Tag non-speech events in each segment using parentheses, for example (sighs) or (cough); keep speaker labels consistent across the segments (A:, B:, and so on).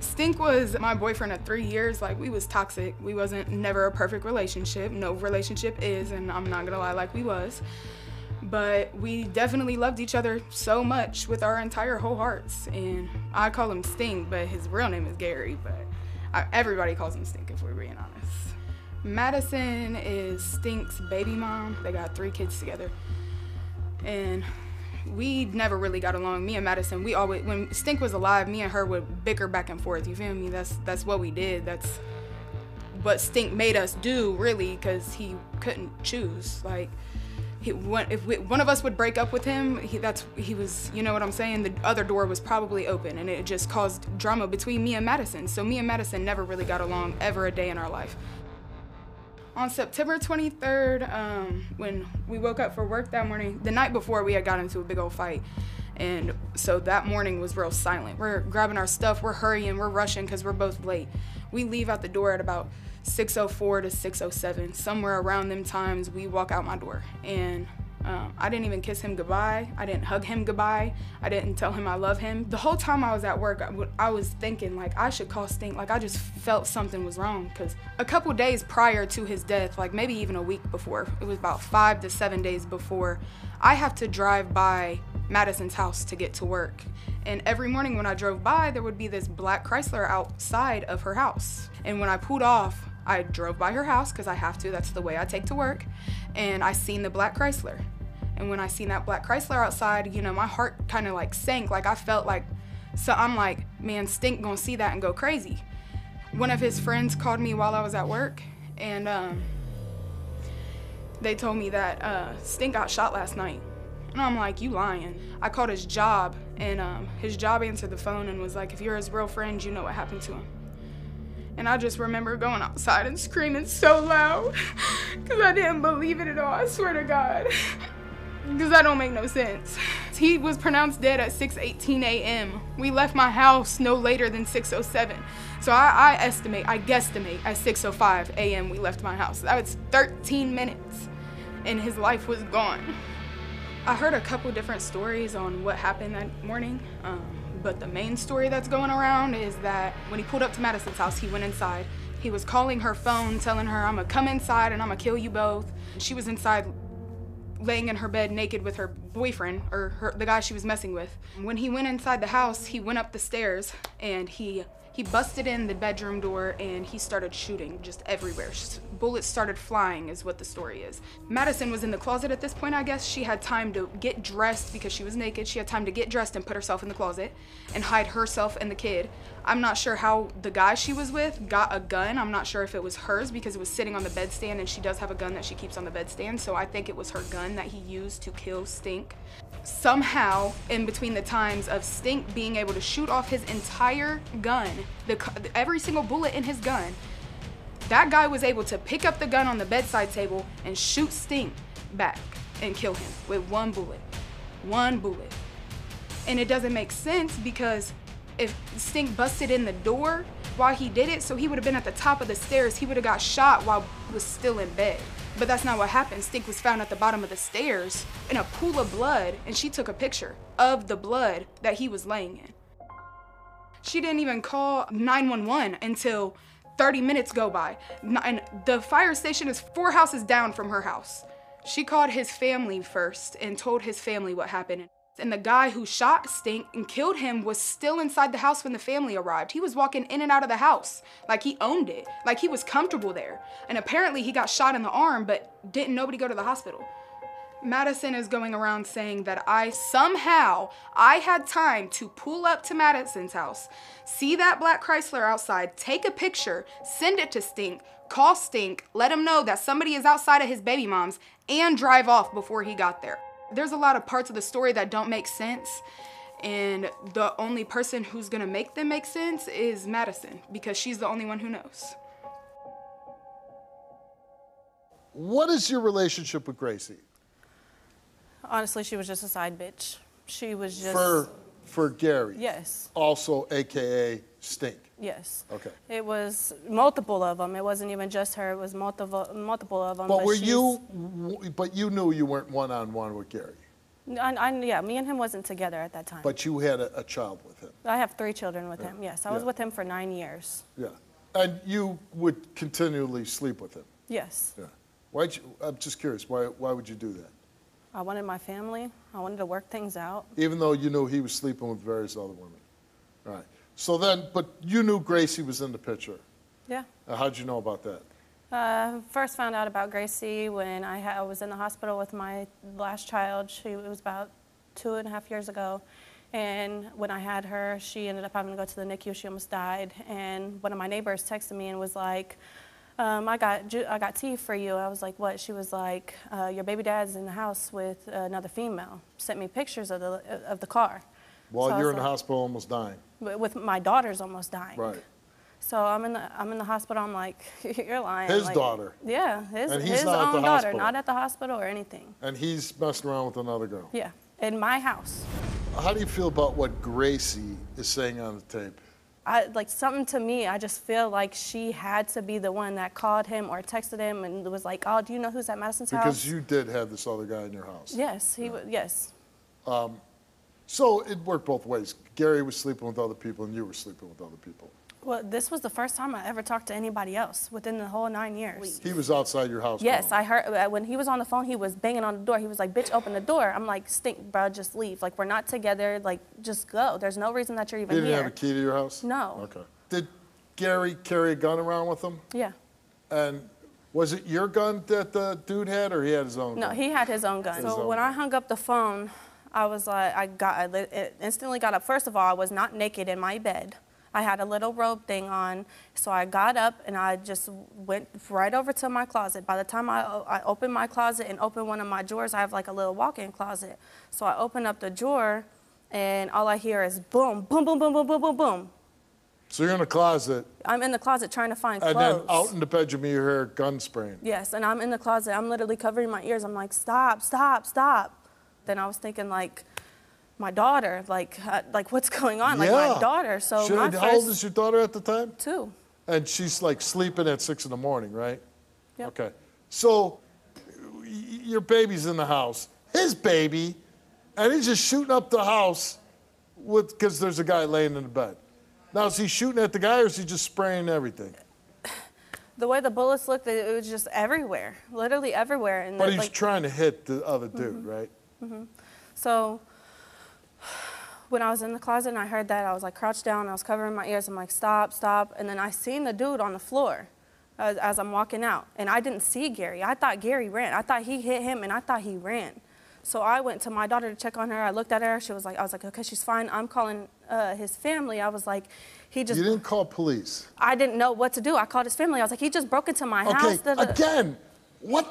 A: Stink was my boyfriend of three years. Like we was toxic. We wasn't never a perfect relationship. No relationship is, and I'm not gonna lie, like we was. But we definitely loved each other so much with our entire whole hearts. And I call him Stink, but his real name is Gary. But I, everybody calls him Stink if we're being honest. Madison is Stink's baby mom. They got three kids together. And we never really got along. Me and Madison, we always when Stink was alive, me and her would bicker back and forth. You feel me? That's that's what we did. That's what Stink made us do, really, because he couldn't choose. Like, he, if we, one of us would break up with him, he, that's he was, you know what I'm saying. The other door was probably open, and it just caused drama between me and Madison. So me and Madison never really got along ever a day in our life on September 23rd, um, when we woke up for work that morning, the night before we had got into a big old fight. And so that morning was real silent. We're grabbing our stuff, we're hurrying, we're rushing because we're both late. We leave out the door at about 604 to 607. Somewhere around them times, we walk out my door. And um, I didn't even kiss him goodbye. I didn't hug him goodbye. I didn't tell him I love him. The whole time I was at work, I, was thinking like I should call Stink. Like I just felt something was wrong because a couple days prior to his death, like maybe even a week before, it was about five to seven days before, I have to drive by Madison's house to get to work. And every morning when I drove by, there would be this black Chrysler outside of her house. And when I pulled off, I drove by her house because I have to, that's the way I take to work, and I seen the black Chrysler. And when I seen that black Chrysler outside, you know, my heart kind of like sank. Like I felt like, so I'm like, man, Stink gonna see that and go crazy. One of his friends called me while I was at work, and um, they told me that uh, Stink got shot last night. And I'm like, you lying. I called his job, and um, his job answered the phone and was like, if you're his real friend, you know what happened to him. And I just remember going outside and screaming so loud (laughs) because I didn't believe it at all. I swear to God. (laughs) Because that don't make no sense. He was pronounced dead at 6.18 a.m. We left my house no later than 6.07. So I, I estimate, I guesstimate at 6.05 a.m. we left my house. That was 13 minutes and his life was gone. I heard a couple different stories on what happened that morning. Um, but the main story that's going around is that when he pulled up to Madison's house, he went inside. He was calling her phone, telling her, I'm gonna come inside and I'm gonna kill you both. She was inside laying in her bed naked with her boyfriend or her, the guy she was messing with. When he went inside the house, he went up the stairs and he he busted in the bedroom door and he started shooting just everywhere. Bullets started flying, is what the story is. Madison was in the closet at this point, I guess. She had time to get dressed because she was naked. She had time to get dressed and put herself in the closet and hide herself and the kid. I'm not sure how the guy she was with got a gun. I'm not sure if it was hers because it was sitting on the bedstand and she does have a gun that she keeps on the bedstand. So I think it was her gun that he used to kill Stink somehow in between the times of Stink being able to shoot off his entire gun, the every single bullet in his gun, that guy was able to pick up the gun on the bedside table and shoot Stink back and kill him with one bullet. One bullet. And it doesn't make sense because if Stink busted in the door while he did it, so he would have been at the top of the stairs, he would have got shot while was still in bed. But that's not what happened. Stink was found at the bottom of the stairs in a pool of blood, and she took a picture of the blood that he was laying in. She didn't even call 911 until 30 minutes go by. And the fire station is four houses down from her house. She called his family first and told his family what happened and the guy who shot Stink and killed him was still inside the house when the family arrived. He was walking in and out of the house like he owned it, like he was comfortable there. And apparently he got shot in the arm, but didn't nobody go to the hospital. Madison is going around saying that I somehow I had time to pull up to Madison's house, see that black Chrysler outside, take a picture, send it to Stink, call Stink, let him know that somebody is outside of his baby mom's, and drive off before he got there there's a lot of parts of the story that don't make sense and the only person who's gonna make them make sense is Madison because she's the only one who knows.
B: What is your relationship with Gracie?
C: Honestly, she was just a side bitch. She was just
B: for for Gary.
C: Yes.
B: Also, AKA Stink.
C: Yes.
B: Okay.
C: It was multiple of them. It wasn't even just her. It was multiple multiple of them.
B: But, but were you? But you knew you weren't one on one with Gary.
C: I, I, yeah, me and him wasn't together at that time.
B: But you had a, a child with him.
C: I have three children with him. Yes, I was
B: Yeah.
C: with him for nine years.
B: Yeah. And you would continually sleep with him.
C: Yes,
B: Yeah. Why'd I'm just curious, why, why would you do that?
C: I wanted my family. I wanted to work things out.
B: Even though you knew he was sleeping with various other women. All right. So then, but you knew Gracie was in the picture.
C: Yeah.
B: Uh, how'd you know about that?
C: Uh, first found out about Gracie when I, ha- I was in the hospital with my last child. She it was about two and a half years ago, and when I had her, she ended up having to go to the NICU. She almost died, and one of my neighbors texted me and was like. Um, I got ju- I got tea for you. I was like, what? She was like, uh, your baby dad's in the house with another female. Sent me pictures of the of the car.
B: While
C: So
B: you're in the hospital almost dying.
C: With my daughter's almost dying.
B: Right.
C: So I'm in the I'm in the hospital. I'm like, (laughs) you're lying.
B: His
C: Like,
B: daughter.
C: Yeah, his
B: And he's
C: his
B: not at
C: own
B: the
C: daughter,
B: hospital.
C: not at the hospital or anything.
B: And he's messing around with another girl.
C: Yeah, in my house.
B: How do you feel about what Gracie is saying on the tape?
C: I like something to me. I just feel like she had to be the one that called him or texted him and was like, "Oh, do you know who's at Madison's
B: Because
C: house?"
B: Because you did have this other guy in your house.
C: Yes, he was. Yes, um,
B: So it worked both ways. Gary was sleeping with other people and you were sleeping with other people.
C: well, this was the first time I ever talked to anybody else within the whole nine years.
B: He was outside your house.
C: Yes,
B: calling.
C: I heard uh, when he was on the phone. He was banging on the door. He was like, "Bitch, open the door." I'm like, "Stink, bro, just leave. Like, we're not together. Like, just go. There's no reason that you're
B: He
C: even
B: didn't
C: here."
B: have a key to your house?
C: No.
B: Okay. Did Gary carry a gun around with him?
C: Yeah.
B: And was it your gun that the dude had or he had his own
C: No,
B: gun?
C: he had his own gun.
B: His
C: so
B: own
C: when
B: gun.
C: I hung up the phone, I was like, I got, I instantly got up. First of all, I was not naked in my bed. I had a little robe thing on, so I got up and I just went right over to my closet. By the time I, I opened my closet and opened one of my drawers, I have like a little walk-in closet. So I opened up the drawer, and all I hear is boom, boom, boom, boom, boom, boom, boom, boom.
B: So you're in a closet
C: I'm in the closet trying to find
B: and
C: clothes.
B: then out in the bedroom you hear gun spraying.
C: Yes, and I'm in the closet. I'm literally covering my ears. I'm like, stop, stop, stop. Then I was thinking, like, my daughter, like, uh, like what's (laughs) going on? Like
B: Yeah.
C: my daughter. So
B: Should-
C: my
B: how old
C: first
B: is your daughter at the time?
C: two.
B: And she's like sleeping at six in the morning, right?
C: Yep.
B: Okay. So y- your baby's in the house, his baby, and he's just shooting up the house with because there's a guy laying in the bed. Now is he shooting at the guy or is he just spraying everything? (sighs)
C: The way the bullets looked, it it was just everywhere, literally everywhere. And
B: But
C: then,
B: he's
C: like,
B: trying to hit the other
C: Mm-hmm.
B: dude, right?
C: So (sighs) when I was in the closet and I heard that, I was like crouched down. I was covering my ears. I'm like, stop, stop. And then I seen the dude on the floor as, as I'm walking out. And I didn't see Gary. I thought Gary ran. I thought he hit him and I thought he ran. So I went to my daughter to check on her. I looked at her. She was like, I was like, okay, she's fine. I'm calling uh, his family. I was like, he just,
B: You didn't call police.
C: I didn't know what to do. I called his family. I was like, he just broke into my
B: Okay,
C: house. da."
B: again, what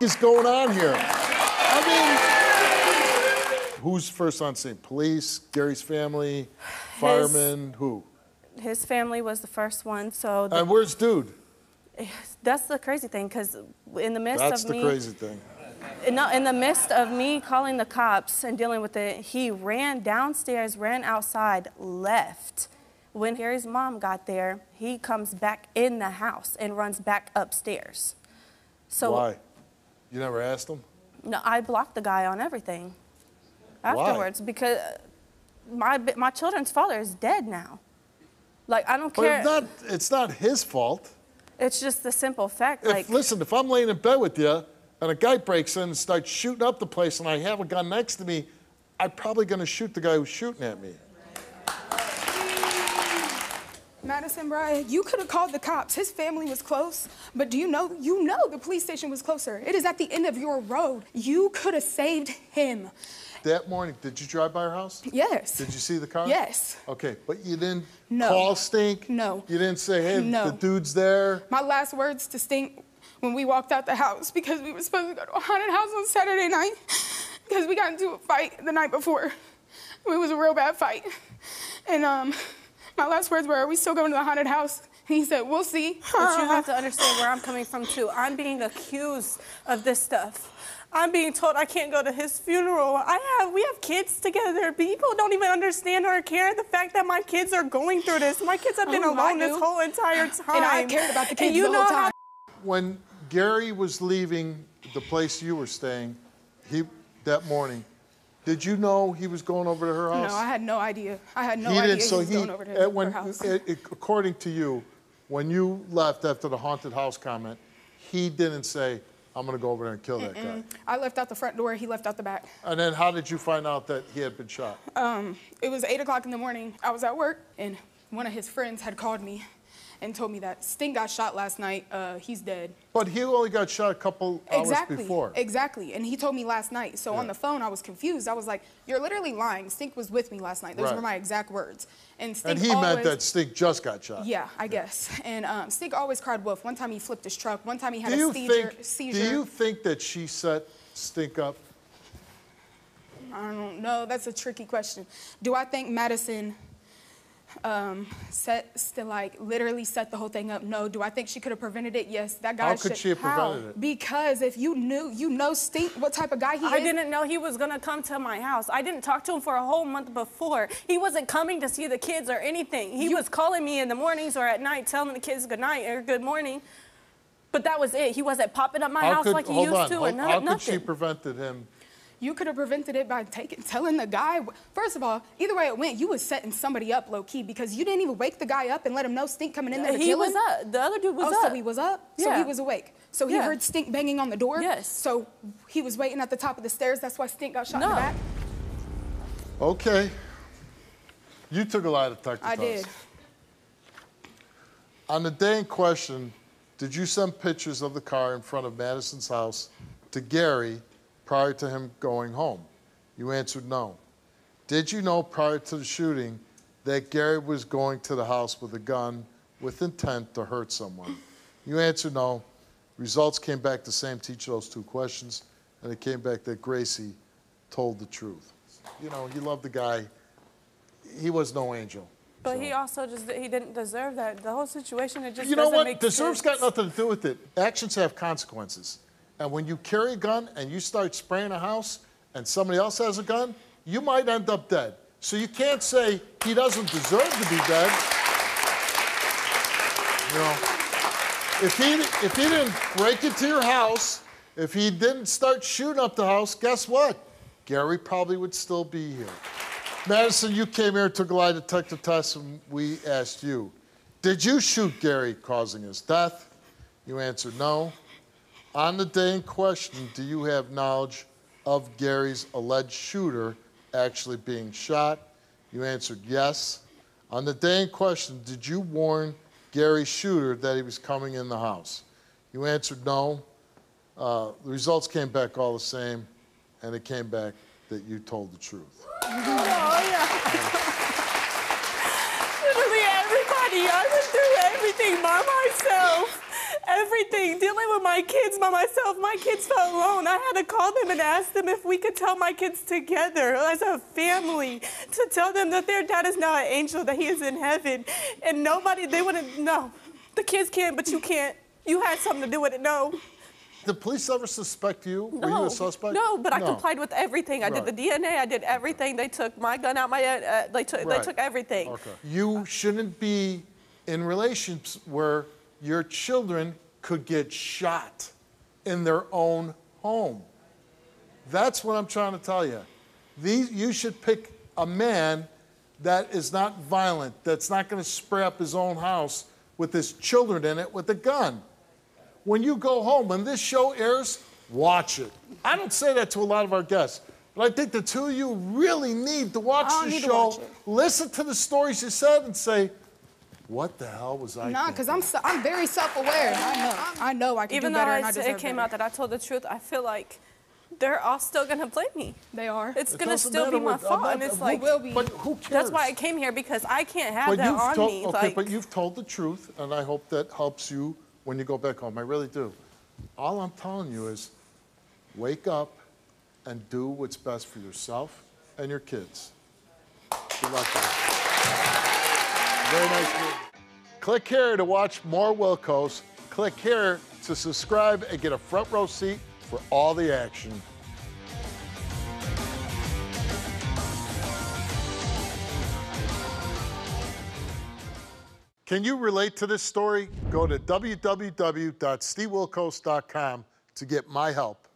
B: the (laughs) is going on here? I mean, who's first on scene? Police, Gary's family, firemen, who?
C: His family was the first one. So the,
B: And where's dude?
C: that's the crazy thing because in the midst
B: That's
C: of
B: the
C: me.
B: crazy thing.
C: No, in the midst of me calling the cops and dealing with it, he ran downstairs, ran outside, left. When Harry's mom got there, he comes back in the house and runs back upstairs. So
B: Why? You never asked him?
C: no, I blocked the guy on everything afterwards because my my children's father is dead now. Like I don't
B: But
C: care.
B: it's not, it's not his fault.
C: it's just the simple fact.
B: If,
C: like
B: listen, if I'm laying in bed with you and a guy breaks in and starts shooting up the place and I have a gun next to me, I'm probably going to shoot the guy who's shooting at me.
A: Madison Bryant, you could have called the cops. His family was close, but do you know? You know the police station was closer. It is at the end of your road. You could have saved him.
B: That morning, did you drive by her house?
A: Yes.
B: Did you see the car?
A: Yes.
B: Okay, but you didn't
A: No.
B: call Stink?
A: No.
B: You didn't say, hey,
A: No.
B: the dude's there?
A: My last words to Stink when we walked out the house because we were supposed to go to a haunted house on Saturday night because we got into a fight the night before. It was a real bad fight. And um, my last words were, Are we still going to the haunted house? And he said, We'll see.
C: But you have to understand where I'm coming from too. I'm being accused of this stuff. I'm being told I can't go to his funeral. I have we have kids together. People don't even understand or care the fact that my kids are going through this. My kids have been
A: Oh,
C: alone this whole entire time.
A: And I cared about the
C: And
A: kids
C: you
A: the
C: know
A: whole time.
B: When Gary was leaving the place you were staying, he that morning, Did you know he was going over to her house?
A: No, I had no idea. I had no
B: he
A: idea.
B: So
A: he was
B: he,
A: going over to
B: uh, when,
A: her house.
B: according to you, when you left after the haunted house comment, he didn't say, "I'm going to go over there and kill that guy."
A: I left out the front door. He left out the back.
B: And then, how did you find out that he had been shot?
A: It was eight o'clock in the morning. I was at work, and one of his friends had called me and told me that Stink got shot last night. Uh, he's dead.
B: But he only got shot a couple hours
A: exactly.
B: before.
A: Exactly. And he told me last night. So on the phone, I was confused. I was like, "You're literally lying. Stink was with me last night. Those
B: Right.
A: were my exact words." And Stink
B: And he
A: always,
B: meant that Stink just got shot.
A: Yeah, I guess. And um, Stink always cried wolf. One time he flipped his truck. One time he had
B: Do you
A: a seizure.
B: think?
A: seizure.
B: Do you think that she set Stink up?
A: I don't know. That's a tricky question. Do I think Madison um, set to like literally set the whole thing up? No. Do I think she could have prevented it? Yes. That guy
B: How could
A: should-
B: she have
C: How?
B: prevented it?
A: Because if you knew, you know, Steve, what type of guy he
C: I
A: is.
C: didn't know he was gonna come to my house. I didn't talk to him for a whole month before. He wasn't coming to see the kids or anything. He was calling me in the mornings or at night, telling the kids good night or good morning. But that was it. He wasn't popping up my
B: How
C: house
B: could,
C: like he used
B: on,
C: to,
B: hold-
C: or no,
B: how could
C: nothing.
B: she prevented him?
A: You could have prevented it by taking, telling the guy. First of all, either way it went, you was setting somebody up low key because you didn't even wake the guy up and let him know Stink coming in there to
C: he
A: kill
C: was
A: him.
C: up. The other dude was
A: oh,
C: up.
A: so he was up. So he was awake. So he
C: Yeah.
A: heard Stink banging on the door.
C: Yes.
A: So he was waiting at the top of the stairs. That's why Stink got shot in the
C: No.
A: back.
B: Okay. You took a lie detector
A: I did.
B: On the day in question, did you send pictures of the car in front of Madison's house to Gary prior to him going home? You answered no. Did you know prior to the shooting that Gary was going to the house with a gun with intent to hurt someone? You answered no. Results came back the same to each of those two questions, and it came back that Gracie told the truth. You know, he loved the guy. He was no angel.
C: But
B: So-
C: he also just he didn't deserve that. The whole situation it just
B: you know what? Deserves
C: sense.
B: got nothing to do with it. Actions have consequences. And when you carry a gun and you start spraying a house and somebody else has a gun, you might end up dead. So you can't say he doesn't deserve to be dead. You know, if he if he didn't break into your house, if he didn't start shooting up the house, guess what? Gary probably would still be here. Madison, you came here, took a lie detector test, and we asked you, did you shoot Gary causing his death? You answered no. On the day in question, do you have knowledge of Gary's alleged shooter actually being shot? You answered yes. On the day in question, did you warn Gary's shooter that he was coming in the house? You answered no. Uh, the results came back all the same, and it came back that you told the truth. (laughs)
C: Oh yeah. Literally everybody. I went through everything by myself. Everything, dealing with my kids by myself. My kids felt alone. I had to call them and ask them if we could tell my kids together as a family to tell them that their dad is now an angel, that he is in heaven. And nobody, they wouldn't, no. The kids can, but you can't. You had something to do with it, no.
B: Did police ever suspect you? Were you a suspect?
C: no, but I complied with everything. I
B: Right.
C: did the DNA. I did everything. They took my gun out my. Uh, they took.
B: Right.
C: They took everything.
B: Okay. You shouldn't be in relations where your children could get shot in their own home. That's what I'm trying to tell you. These, you should pick a man that is not violent, that's not going to spray up his own house with his children in it with a gun. When you go home, when this show airs, watch it. I don't say that to a lot of our guests, but I think the two of you really need to watch the show,
A: watch
B: listen to the stories you said, and say, "What the hell was I?"
A: Nah, because I'm so, I'm very self-aware. I know. I know I can
C: Even
A: do
C: though
A: better
C: I,
A: and I
C: s- it came
A: better.
C: out that I told the truth, I feel like they're all still gonna blame me.
A: They are.
C: It's
B: It
C: gonna still be my fault, and it's
B: who
C: like
A: will be.
B: But who cares?
C: that's why I came here because I can't have
B: But
C: that
B: you've
C: on
B: told,
C: me.
B: okay,
C: like,
B: but you've told the truth, and I hope that helps you when you go back home. I really do. All I'm telling you is, wake up and do what's best for yourself and your kids. Good luck. Very nice. meeting. Click here to watch more Wilkos. Click here to subscribe and get a front row seat for all the action. Can you relate to this story? Go to www.stevewilkos.com to get my help.